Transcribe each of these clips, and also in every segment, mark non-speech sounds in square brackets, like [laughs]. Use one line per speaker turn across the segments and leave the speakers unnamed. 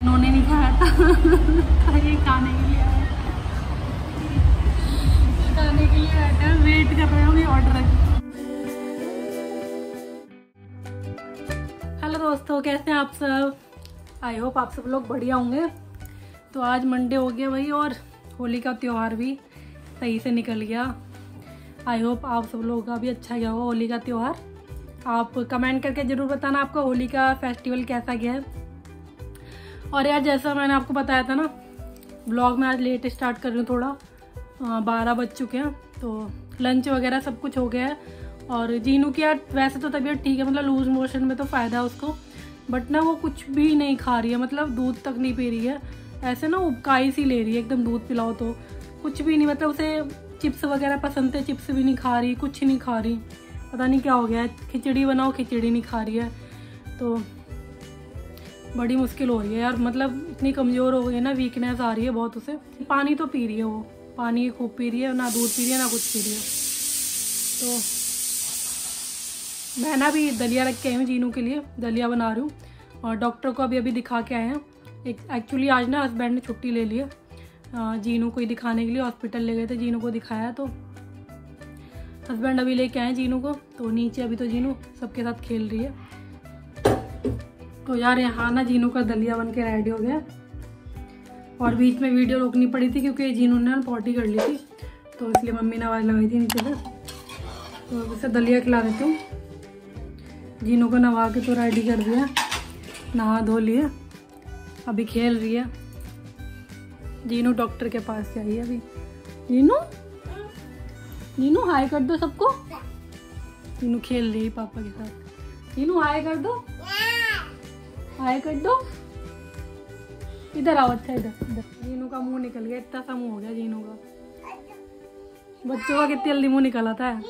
इन्होंने नहीं खाया था। [laughs] खाने के लिए खाने के लिए वेट कर रहे होंगे ऑर्डर हेलो दोस्तों, कैसे हैं आप सब? आई होप आप सब लोग बढ़िया होंगे। तो आज मंडे हो गया भाई और होली का त्यौहार भी सही से निकल गया। आई होप आप सब लोगों का भी अच्छा गया होगा होली का त्यौहार। आप कमेंट करके ज़रूर बताना आपका होली का फेस्टिवल कैसा गया है। और यार, जैसा मैंने आपको बताया था ना ब्लॉग में आज लेट स्टार्ट कर रही हूँ थोड़ा। बारह बज चुके हैं तो लंच वगैरह सब कुछ हो गया है। और जीनू की यार, वैसे तो तबीयत ठीक है मतलब लूज मोशन में तो फ़ायदा है उसको। बट ना वो कुछ भी नहीं खा रही है मतलब दूध तक नहीं पी रही है। ऐसे ना उपकाई सी ले रही है, एकदम दूध पिलाओ तो। कुछ भी नहीं मतलब उसे चिप्स वगैरह पसंद थे, चिप्स भी नहीं खा रही, कुछ नहीं खा रही। पता नहीं क्या हो गया है, खिचड़ी बनाओ, खिचड़ी नहीं खा रही है। तो बड़ी मुश्किल हो रही है यार। मतलब इतनी कमज़ोर हो गई है ना वीकनेस आ रही है बहुत उसे। पानी तो पी रही है वो। पानी खूब पी रही है, ना दूध पी रही है, ना कुछ पी रही है। तो मैं ना भी दलिया रख के आई हूँ जीनू के लिए, दलिया बना रही हूँ। और डॉक्टर को अभी अभी दिखा के आए हैं। एक एक्चुअली आज ना हस्बैंड ने छुट्टी ले ली है जीनू को ही दिखाने के लिए। हॉस्पिटल ले गए थे, जीनू को दिखाया तो। हस्बैंड अभी लेके आए जीनू को। तो नीचे अभी तो जीनू सबके साथ खेल रही है। तो यार यहाँ ना जीनू का दलिया बन के रेडी हो गया। और बीच में वीडियो रोकनी पड़ी थी क्योंकि जीनू ने पॉटी कर ली थी तो इसलिए मम्मी ने आवाज़ लगाई थी नीचे से। तो इसे दलिया खिला देती हूँ। जीनू को नवा के तो रेडी कर दिया नहा धो लिए अभी खेल रही है। जीनू डॉक्टर के पास से आई है अभी। जीनू? जीनू हाई कर दो सबको। जीनू खेल रही है पापा के साथ। जीनू हाई कर दो। हाय कर दो। इधर आओ अच्छा इधर इधर। जीनू का मुँह निकल गया, इतना सा मुँह हो गया जीनू का। बच्चों का कितनी जल्दी मुँह निकल आता है।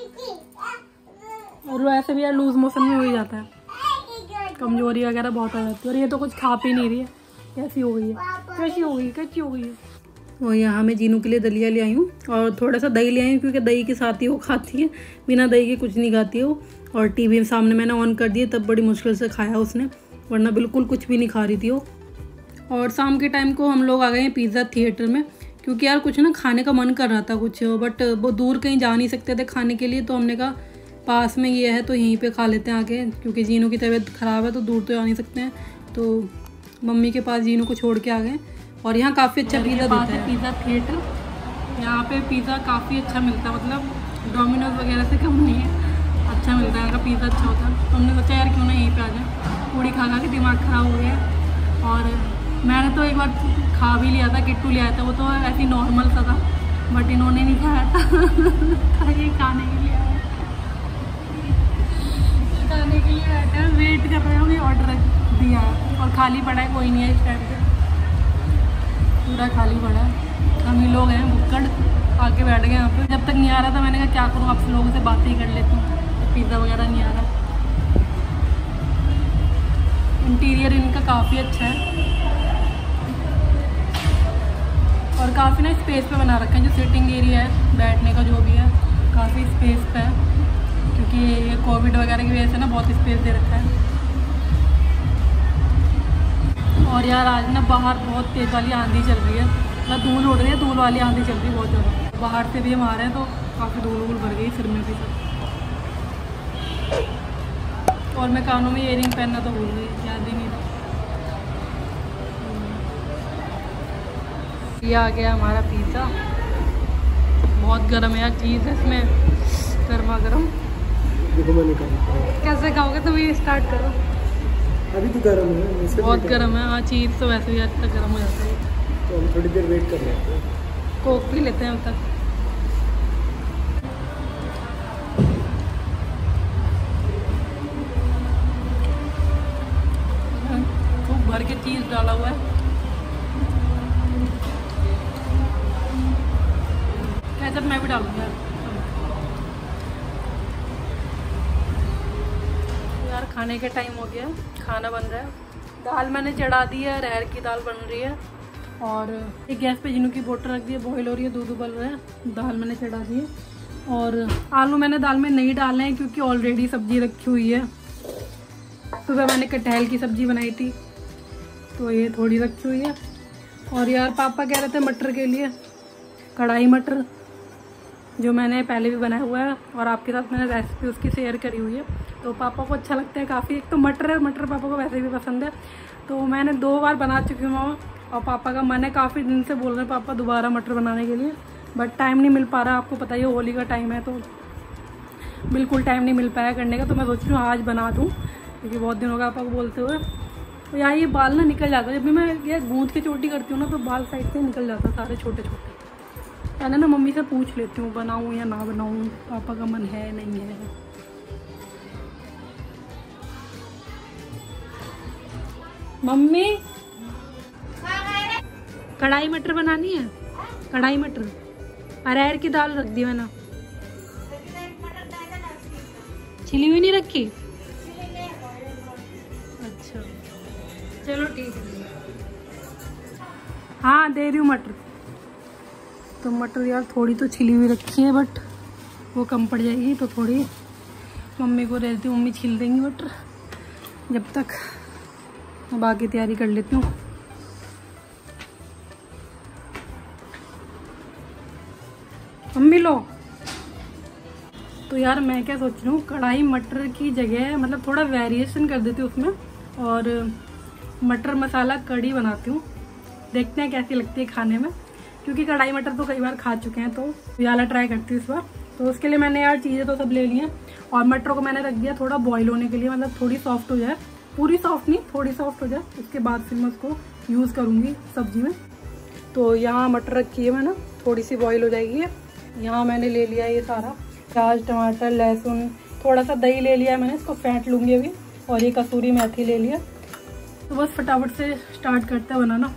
और वैसे भी यार लूज मोशन में हो ही जाता है। कमज़ोरी वगैरह बहुत आ जाती है। और ये तो कुछ खा पी नहीं रही है। कैसी हो गई है? कैसी हो गई कैसी हो गई है? और यहाँ मैं जीनू के लिए दलिया ले आई हूँ। और थोड़ा सा दही ले आई हूँ, क्योंकि दही के साथ ही वो खाती है। बिना दही के कुछ नहीं खाती है वो। और टीवी सामने मैंने ऑन कर दिए तब बड़ी मुश्किल से खाया उसने। वरना बिल्कुल कुछ भी नहीं खा रही थी वो। और शाम के टाइम को हम लोग आ गए हैं पिज़्ज़ा थिएटर में क्योंकि यार कुछ ना खाने का मन कर रहा था कुछ बट वो दूर कहीं जा नहीं सकते थे खाने के लिए तो हमने कहा पास में ये है तो यहीं पे खा लेते हैं आके क्योंकि जीनू की तबीयत ख़राब है तो दूर तो जा नहीं सकते हैं। तो मम्मी के पास जीनू को छोड़ के आ गए और यहाँ काफ़ी अच्छा पिज़्ज़ा देता है पिज़्ज़ा थिएटर यहाँ पे पिज़्ज़ा काफ़ी अच्छा मिलता है मतलब डोमिनोज वगैरह से कम नहीं है अच्छा मिलता है यहाँ का पिज़्ज़ा अच्छा होता है। तो हमने सोचा यार क्यों ना यहीं पर आ जाए? पूड़ी खा खा के दिमाग ख़राब हो गया। और मैंने तो एक बार खा भी लिया था, किट्टू लिया था, वो तो ऐसी नॉर्मल सा था बट इन्होंने नहीं खाया था। खाने के लिए खाने के लिए आया था वेट कर रहे होंगे ऑर्डर दिया है और खाली पड़ा है, कोई नहीं है इस टाइम पे। पूरा खाली पड़ा है। हम ही लोग हैं, बुक्कड़, आके बैठ गए यहाँ पे। जब तक नहीं आ रहा था, मैंने कहा, क्या करूँ? आप लोगों से बातें ही कर लेती हूँ। पिज़्ज़ा वगैरह नहीं आ रहा। इंटीरियर इनका काफ़ी अच्छा है। और काफ़ी ना स्पेस पे बना रखा है, जो सिटिंग एरिया है, बैठने का जो भी है, काफ़ी स्पेस पे है। क्योंकि ये कोविड वगैरह की वजह से ना बहुत स्पेस दे रखा है। और यार, आज ना बाहर बहुत तेज़ वाली आंधी चल रही है। मतलब धूल उड़ रही है, धूल वाली आंधी चल रही है बहुत ज़्यादा। बाहर से भी हम आ रहे हैं तो काफ़ी धूल वूल भर गई सिर में भी सब और मैं कानों में इयरिंग पहनना तो भूल गई याद ही नहीं था। ये आ गया हमारा पिज़्ज़ा बहुत गर्म है यार चीज़ है इसमें। गर्मा गर्म कैसे खाओगे तुम ये स्टार्ट करो।
अभी तो गर्म है
बहुत गर्म है। हाँ चीज़ तो वैसे भी आज तक गर्म हो जाता है।
तो हम थोड़ी देर वेट कर लेते हैं।
कोक भी लेते हैं अब तक। डाला हुआ है। कैसे मैं भी डालूँगी। यार, खाने का टाइम हो गया। खाना बन रहा है। दाल मैंने चढ़ा दी है रहर की दाल बन रही है। और एक गैस पे जिनू की बोटल रख दी है बॉयल हो रही है, दूध उबल रहा है। दाल मैंने चढ़ा दी है। और आलू मैंने दाल में नहीं डाले हैं, क्योंकि ऑलरेडी सब्ज़ी रखी हुई है। सुबह मैंने कटहल की सब्ज़ी बनाई थी। तो ये थोड़ी रखी हुई है। और यार पापा कह रहे थे मटर के लिए कढ़ाई मटर, जो मैंने पहले भी बनाया हुआ है और आपके साथ मैंने रेसिपी उसकी शेयर करी हुई है। तो पापा को अच्छा लगता है काफ़ी। एक तो मटर है, मटर पापा को वैसे भी पसंद है। तो मैंने दो बार बना चुकी हूँ मामा। और पापा का मन है काफ़ी दिन से बोल रहे हैं पापा दोबारा मटर बनाने के लिए। बट टाइम नहीं मिल पा रहा, आपको पता ही होली का टाइम है तो बिल्कुल टाइम नहीं मिल पाया करने का। तो मैं सोच रही हूँ आज बना दूँ, क्योंकि बहुत दिन होगा पापा को बोलते हुए। तो यहाँ ये बाल ना निकल जाता है। जब भी मैं ये गूंद की चोटी करती हूँ ना तो बाल साइड से निकल जाता है सारे छोटे छोटे। पहले ना मम्मी से पूछ लेती हूँ, बनाऊँ या ना बनाऊँ, पापा का मन है, नहीं है। मम्मी, कढ़ाई मटर बनानी है? कढ़ाई मटर। अरहर की दाल रख दी मैंने। छिली हुई नहीं रखी? चलो ठीक है। हाँ दे रही हूँ मटर। तो मटर यार थोड़ी तो छिली हुई रखी है बट वो कम पड़ जाएगी तो थोड़ी। मम्मी को रहती हूँ, मम्मी छिल देंगी मटर। जब तक मैं बाकी तैयारी कर लेती हूँ। मम्मी लो। तो यार मैं क्या सोच रही हूँ, कढ़ाई मटर की जगह मतलब थोड़ा वेरिएशन कर देती हूँ उसमें, और मटर मसाला कड़ी बनाती हूँ। देखते हैं कैसी लगती है खाने में। क्योंकि कढ़ाई मटर तो कई बार खा चुके हैं तो वाला ट्राई करती हूँ इस बार। तो उसके लिए मैंने यार चीज़ें तो सब ले ली हैं। और मटरों को मैंने रख दिया थोड़ा बॉईल होने के लिए मतलब थोड़ी सॉफ्ट हो जाए। पूरी सॉफ्ट नहीं, थोड़ी सॉफ्ट हो जाए। उसके बाद फिर मैं उसको यूज़ करूँगी सब्ज़ी में। तो यहाँ मटर रखी है मैंने, थोड़ी सी बॉईल हो जाएगी यहाँ मैंने ले लिया ये सारा। प्याज, टमाटर, लहसुन, थोड़ा सा दही ले लिया मैंने, इसको फेंट लूँगी अभी। और ये कसूरी मेथी ले लिया। तो बस फटाफट से स्टार्ट करते हैं बनाना।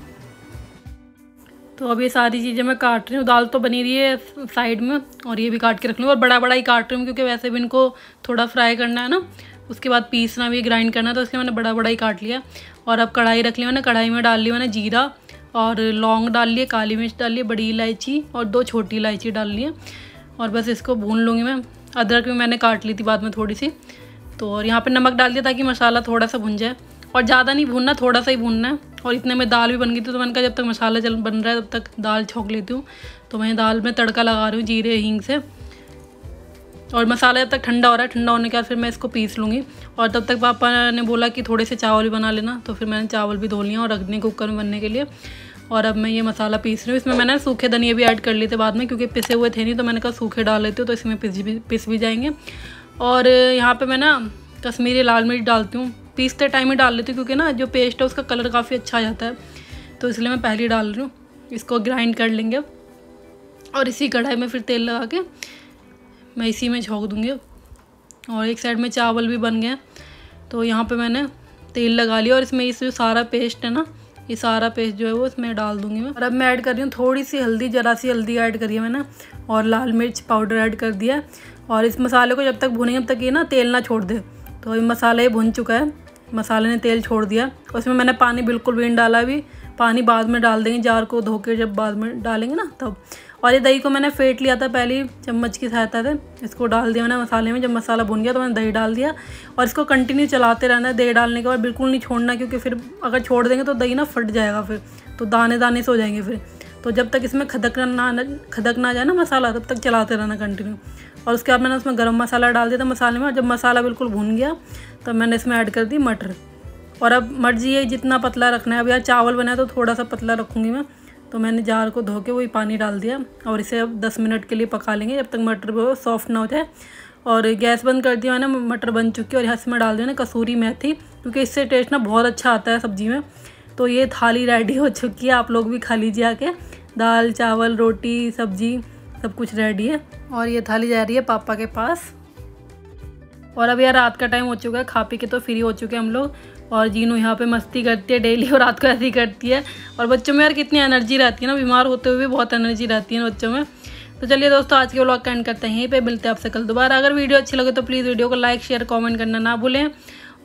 तो अब ये सारी चीज़ें मैं काट रही हूँ। दाल तो बनी रही है साइड में और ये भी काट के रख लूँ और बड़ा बड़ा ही काट रही हूँ क्योंकि वैसे भी इनको थोड़ा फ्राई करना है ना, उसके बाद पीसना भी ग्राइंड करना तो इसलिए मैंने बड़ा बड़ा ही काट लिया। और अब कढ़ाई रख ली मैंने। कढ़ाई में डाल ली मैंने जीरा और लौंग डाल लिए, काली मिर्च डाल लिए, बड़ी इलायची और दो छोटी इलायची डाल लिए। और बस इसको भून लूँगी मैं। अदरक भी मैंने काट ली थी बाद में थोड़ी सी। तो और यहाँ पर नमक डाल दिया ताकि मसाला थोड़ा सा भुन जाए। और ज़्यादा नहीं भूनना, थोड़ा सा ही भूनना है। और इतने में दाल भी बन गई थी तो मैंने कहा जब तक मसाला चल बन रहा है, तब तक दाल छोंक लेती हूँ। तो मैं दाल में तड़का लगा रही हूँ जीरे, हींग से। और मसाला जब तक ठंडा हो रहा है, ठंडा होने के बाद फिर मैं इसको पीस लूँगी। और तब तक पापा ने बोला कि थोड़े से चावल भी बना लेना तो फिर मैंने चावल भी धो लिया और रख दिए कुकर में बनने के लिए। और अब मैं ये मसाला पीस रही हूँ। इसमें मैंने सूखे धनिया भी ऐड कर लिए थे बाद में, क्योंकि पिसे हुए थे नहीं तो मैंने कहा सूखे डाल लेती हूँ तो इसमें पिस भी पिस भी जाएँगे। और यहाँ पर मैं ना कश्मीरी लाल मिर्च डालती हूँ। पीसते टाइम ही डाल लेती हूँ, क्योंकि ना जो पेस्ट है उसका कलर काफ़ी अच्छा आ जाता है। तो इसलिए मैं पहले ही डाल रही हूँ। इसको ग्राइंड कर लेंगे और इसी कढ़ाई में फिर तेल लगा के मैं इसी में झोंक दूँगी और एक साइड में चावल भी बन गए तो यहाँ पे मैंने तेल लगा लिया और इसमें इस जो सारा पेस्ट है ना, ये सारा पेस्ट जो है वो इसमें डाल दूँगी मैं। और अब मैं ऐड कर रही हूँ थोड़ी सी हल्दी, ज़रा सी हल्दी ऐड करी है मैंने। और लाल मिर्च पाउडर ऐड कर दिया और इस मसाले को जब तक भुनेंगे, तब तक ये ना तेल ना छोड़ दे। तो ये मसाला ये भुन चुका है। मसाले ने तेल छोड़ दिया। उसमें मैंने पानी बिल्कुल भी नहीं डाला अभी। पानी बाद में डाल देंगे, जार को धो के जब बाद में डालेंगे ना तब। और ये दही को मैंने फेंट लिया था पहले, चम्मच की सहायता से। इसको डाल दिया मैंने मसाले में, जब मसाला भुन गया तो मैंने दही डाल दिया। और इसको कंटिन्यू चलाते रहना है दही डालने के बाद, बिल्कुल नहीं छोड़ना, क्योंकि फिर अगर छोड़ देंगे तो दही ना फट जाएगा फिर। तो दाने दाने से हो जाएँगे फिर। तो जब तक इसमें खदक ना खदक ना जाए ना मसाला, तब तक चलाते रहना कंटिन्यू और उसके बाद मैंने उसमें गर्म मसाला डाल दिया था मसाले में, और जब मसाला बिल्कुल भून गया, तब मैंने इसमें ऐड कर दी मटर। और अब मर्ज़ी है जितना पतला रखना है, अब यार चावल बनाया तो थोड़ा सा पतला रखूँगी मैं। तो मैंने जार को धो के वही पानी डाल दिया, और इसे अब दस मिनट के लिए पका लेंगे, जब तक मटर वो सॉफ्ट ना हो जाए। और गैस बंद कर दिया मैंने, मटर बन चुकी है, और यहाँ से मैं डाल दिया ना कसूरी मेथी, क्योंकि इससे टेस्ट ना बहुत अच्छा आता है सब्ज़ी में। तो ये थाली रेडी हो चुकी है, आप लोग भी खा लीजिए आके। दाल, चावल, रोटी, सब्ज़ी, सब कुछ रेडी है। और ये थाली जा रही है पापा के पास। और अब यार रात का टाइम हो चुका है, खा पी के तो फ्री हो चुके हैं हम लोग। और जीनू यहाँ पे मस्ती करती है डेली और रात को ऐसी करती है। और बच्चों में यार कितनी एनर्जी रहती है ना, बीमार होते हुए भी बहुत एनर्जी रहती है बच्चों में। तो चलिए दोस्तों, आज के व्लॉग का एंड करते हैं यहीं पे। मिलते हैं आपसे कल दोबारा। अगर वीडियो अच्छी लगे तो प्लीज़ वीडियो को लाइक शेयर कमेंट करना ना भूलें।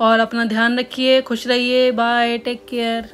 और अपना ध्यान रखिए, खुश रहिए। Bye take care